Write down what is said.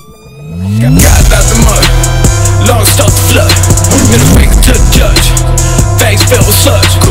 Got out the mud, long stuff to flood. Middle finger to the judge. Bags filled with sludge.